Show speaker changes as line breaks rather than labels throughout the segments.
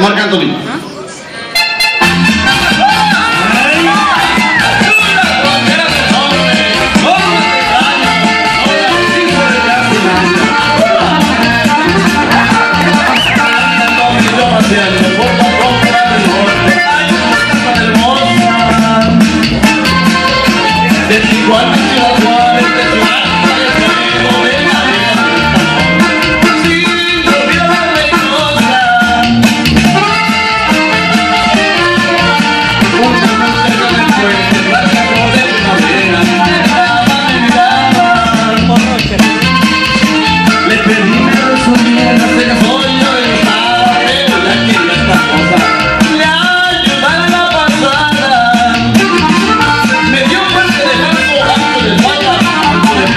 marcando ali.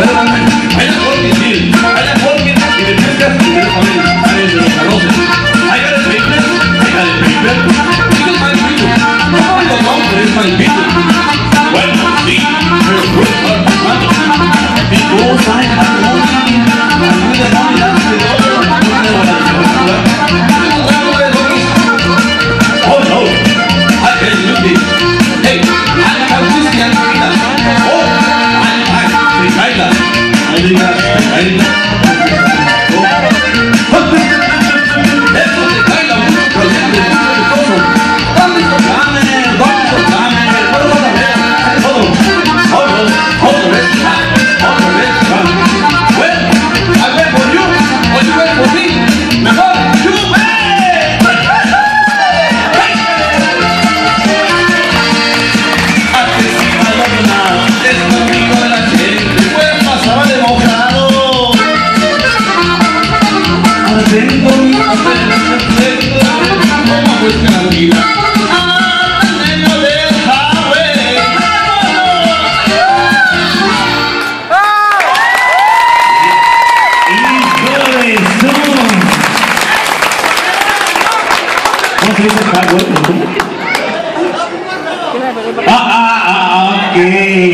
puedan. Hay alcohol que sí, hay Because I have no idea, I really don't Amen. Tengo mi. Ah, ah, ah, okay.